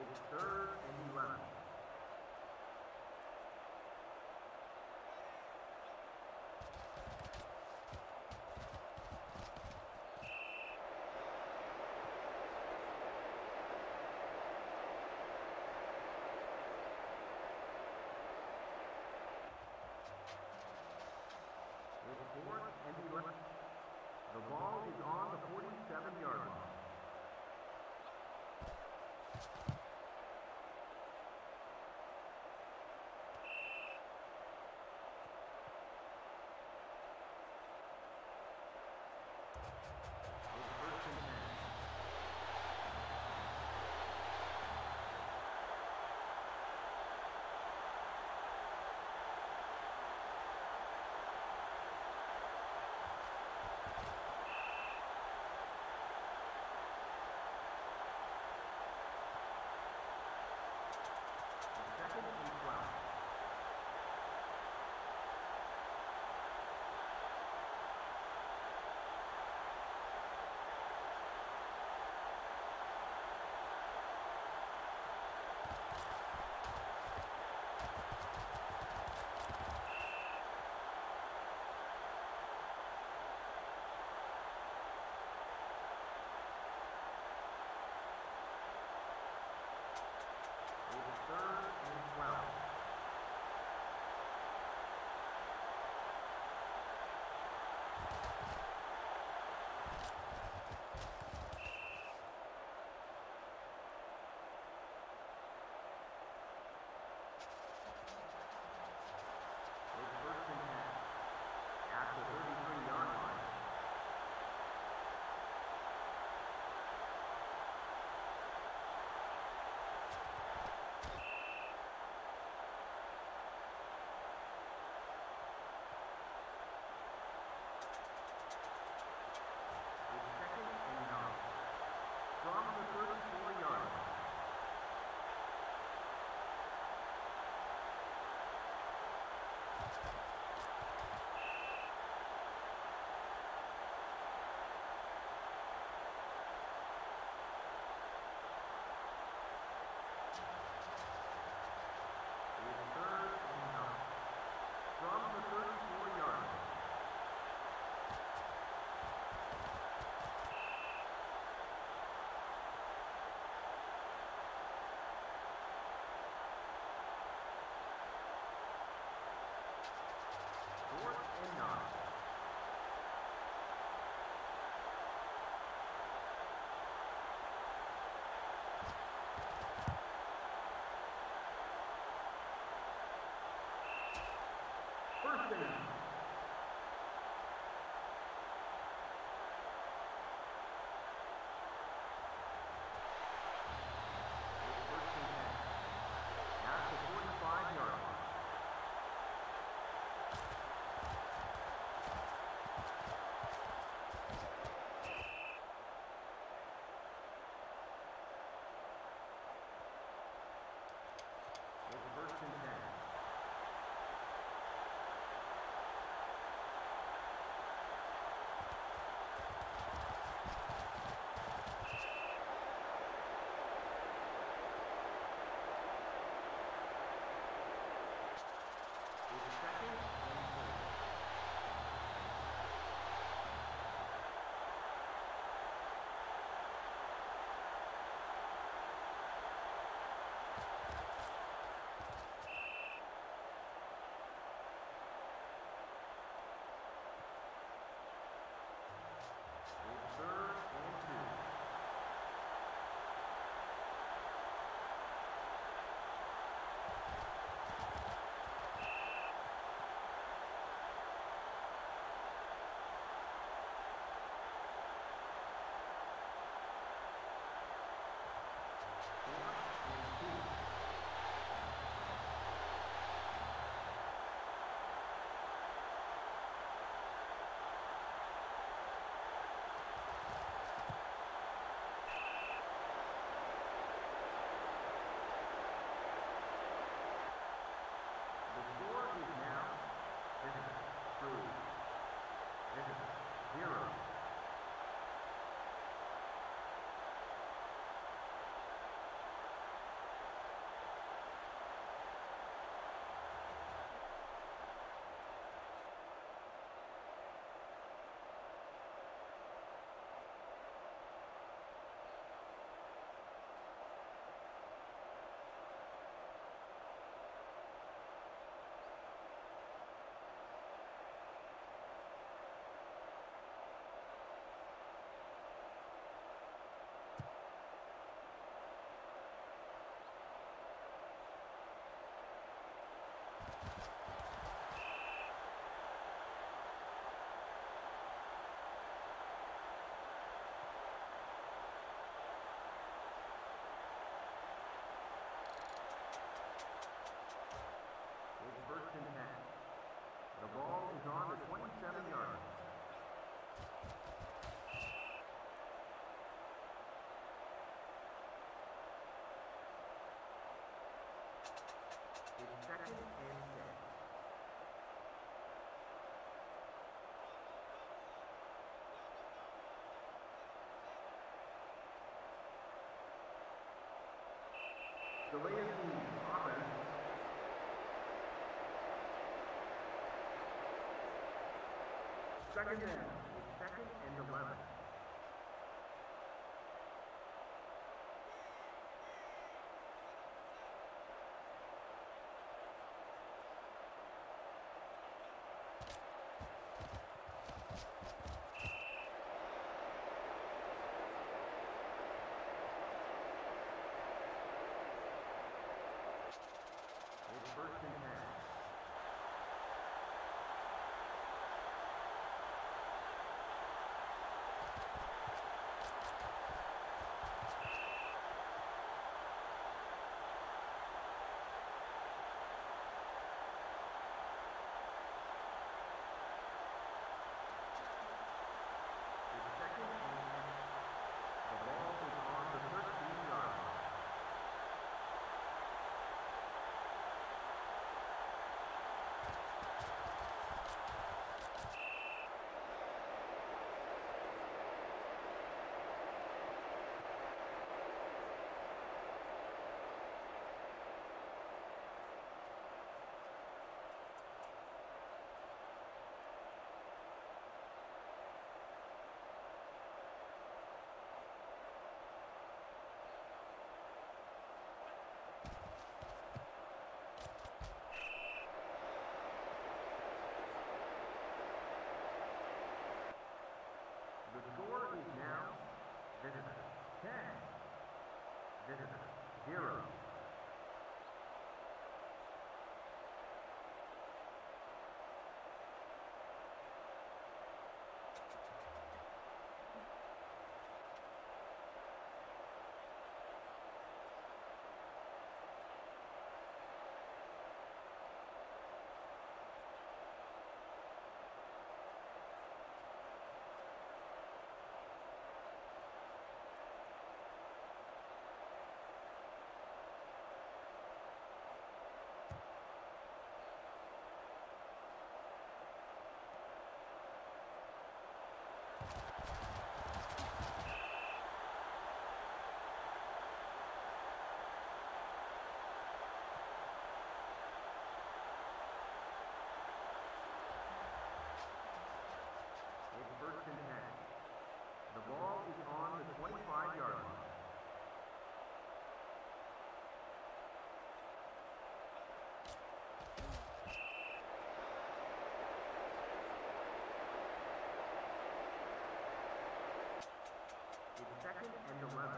It is third and 11. The ball is on the 47-yard line. Wagner. Second and. Delay of game, offense. Down, second and eleven. It's first and second and 11.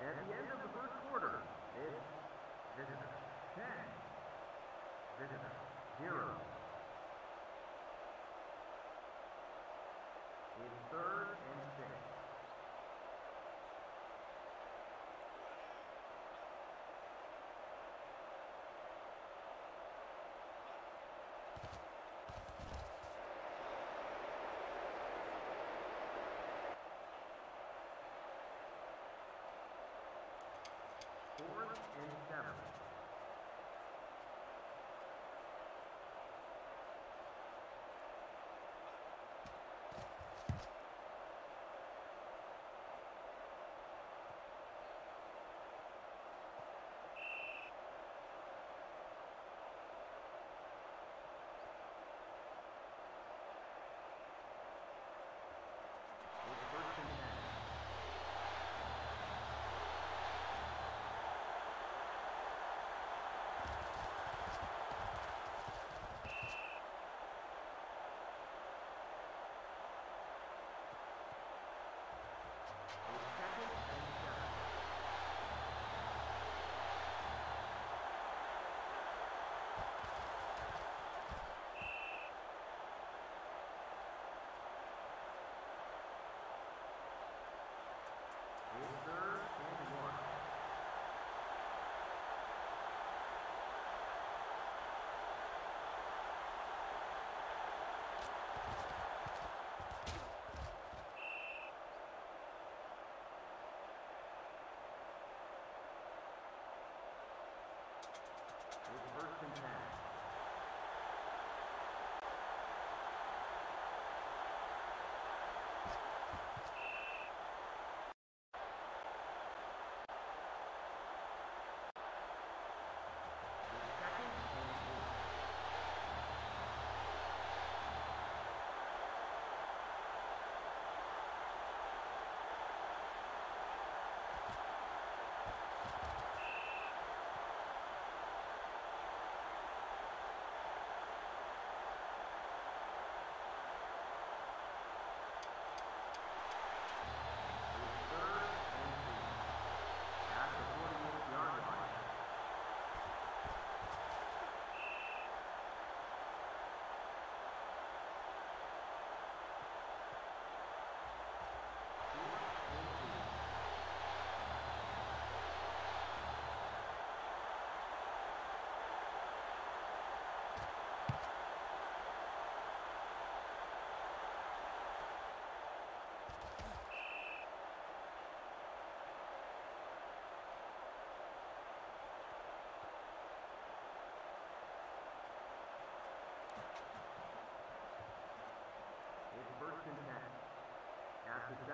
At the end of the first quarter, it's visitors 10, visitors 0. It's third and six. Fourth and seven.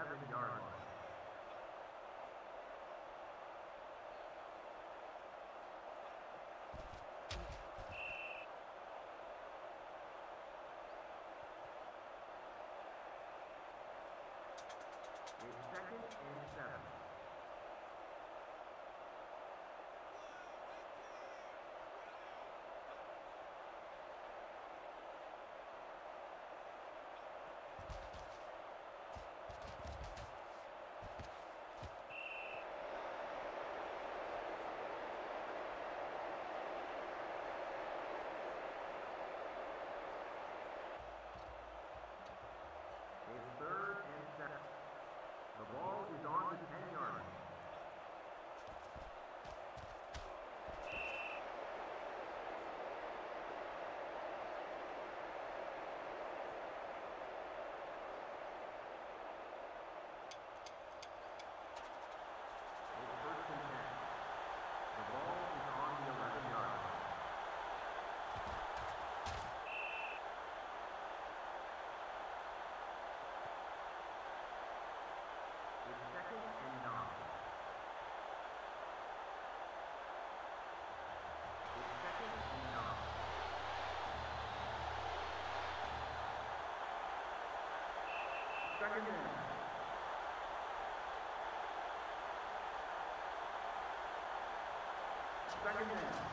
Seven-yard line. It's second and seven. It's third and seven. The ball is on the 10-yard line. It's first and 10. The ball is on the 11-yard line. It's second and nine. It's second and nine. Second and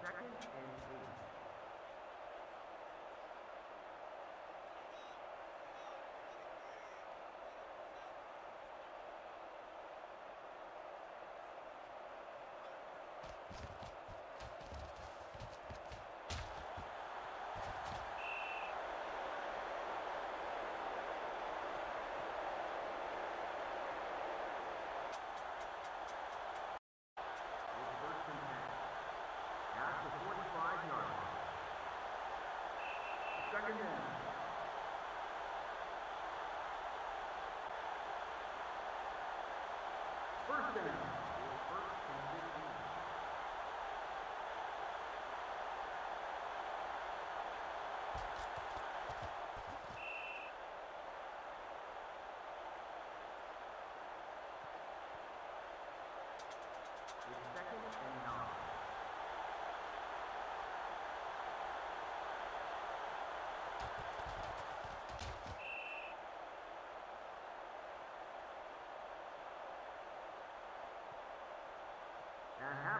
second and eight. again.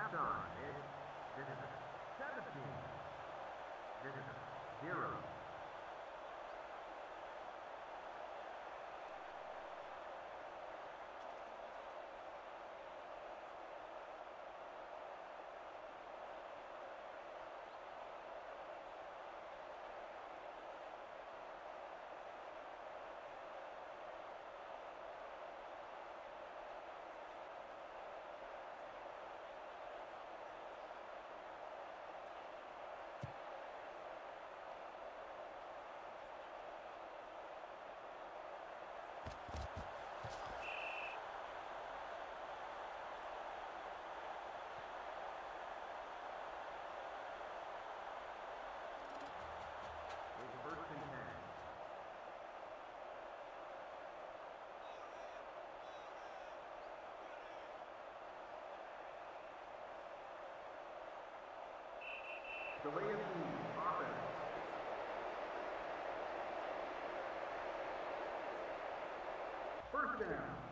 Countdown is 17, 0. Delay of need. First down.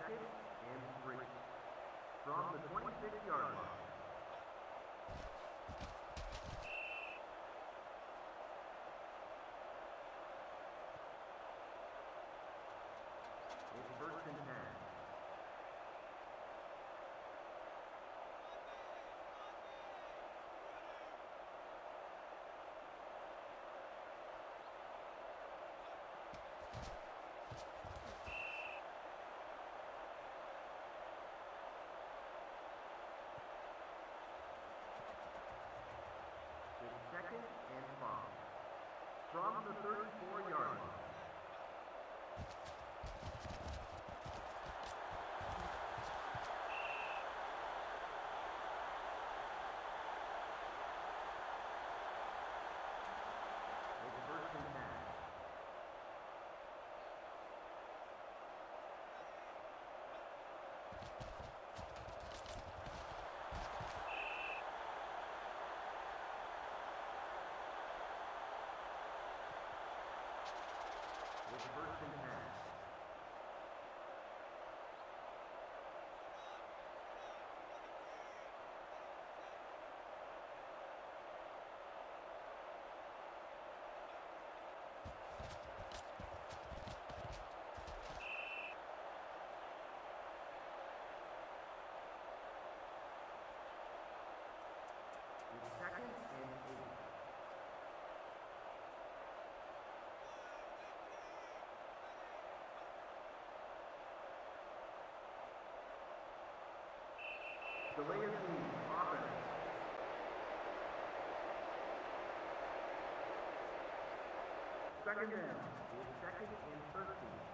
Second and three. From the 26-yard line. Bird from Chilean. Second down, second and 13.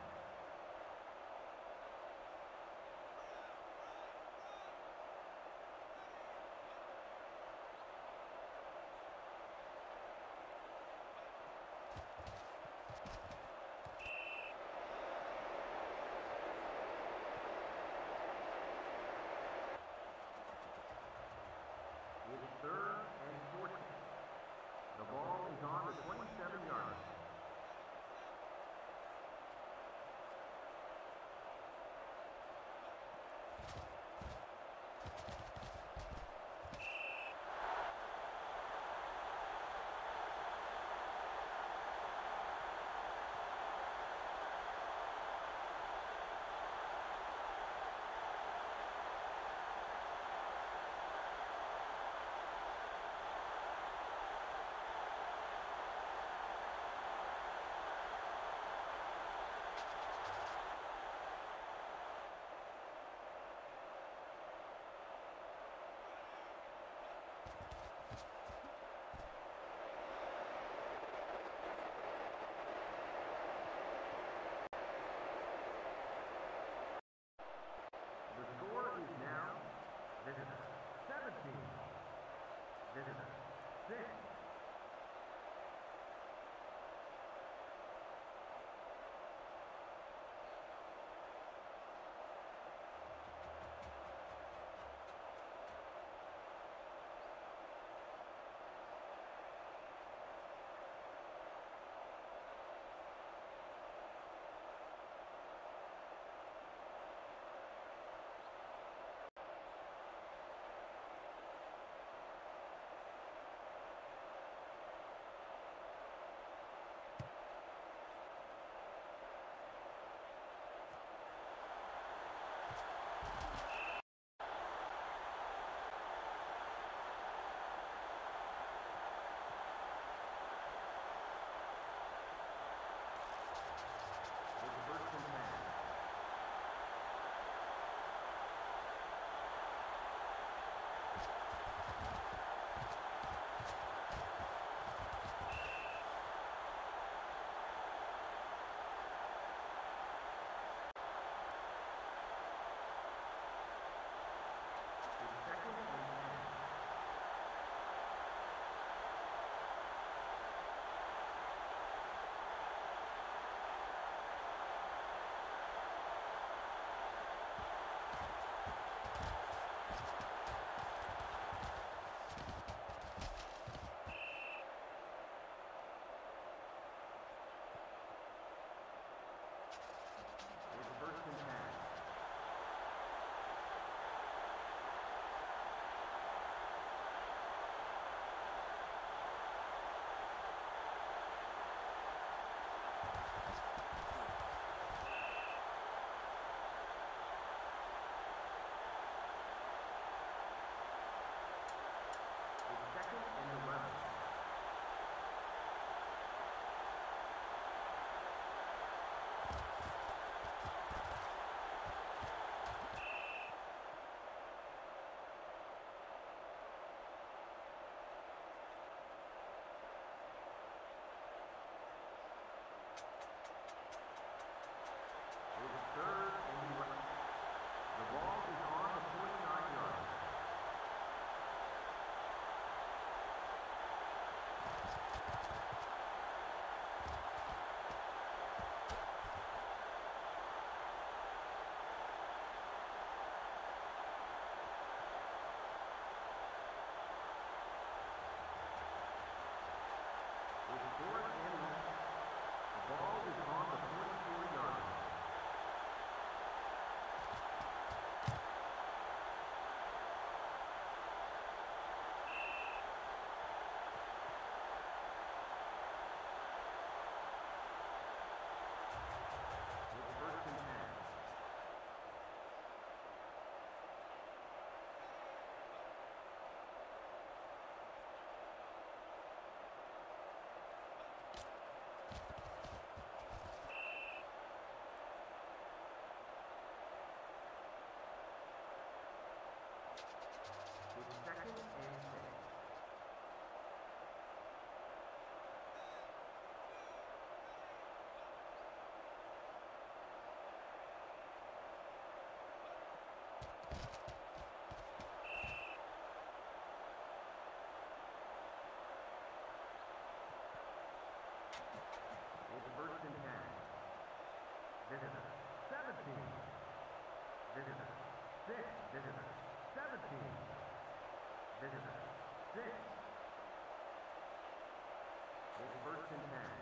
visitor, 17. Visitor, 6. Visitor, 17. Visitor, 6. It's first and 10.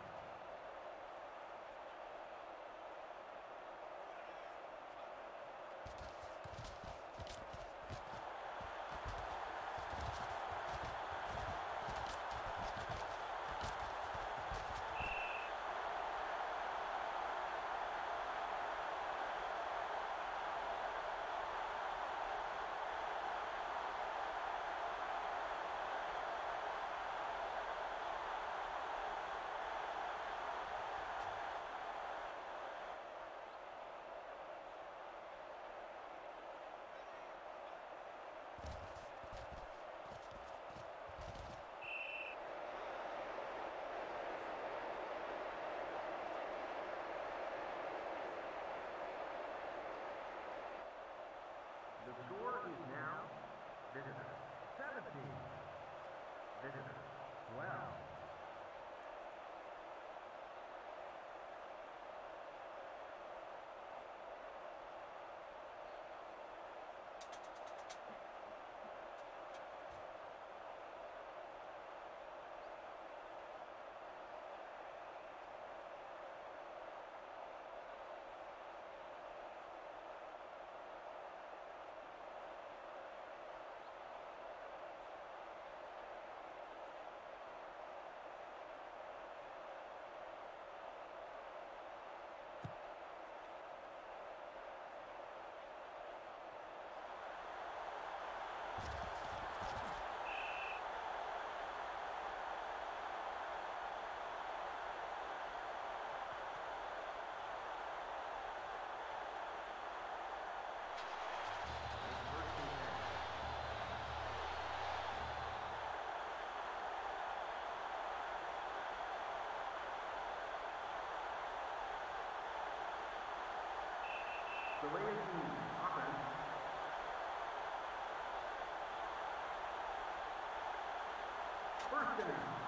First inning.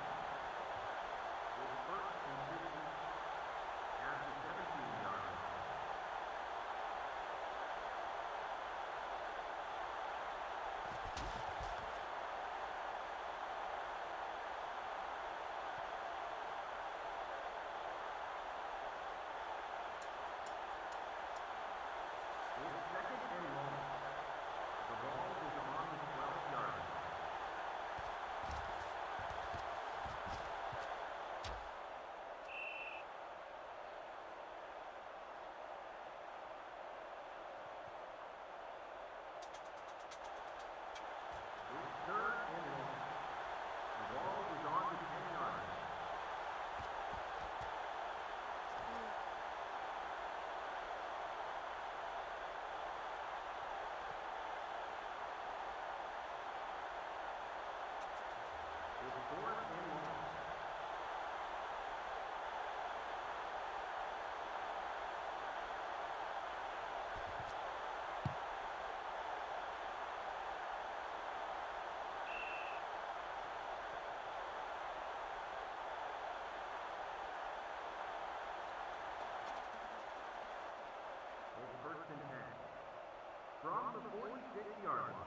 start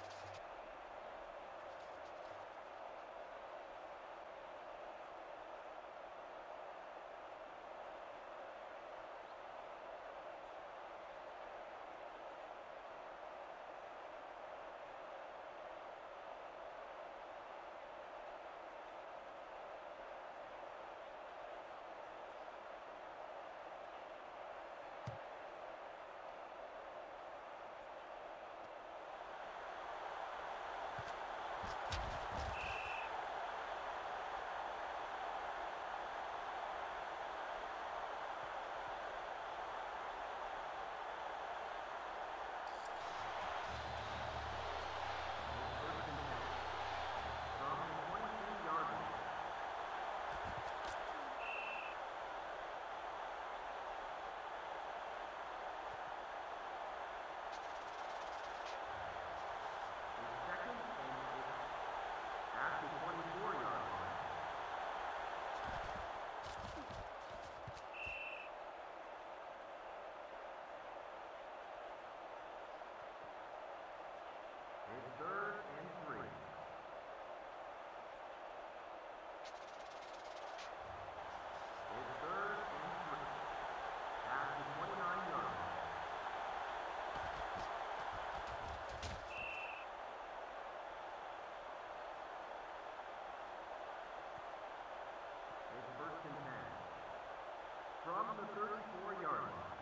the 34-yard line.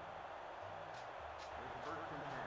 First and 10.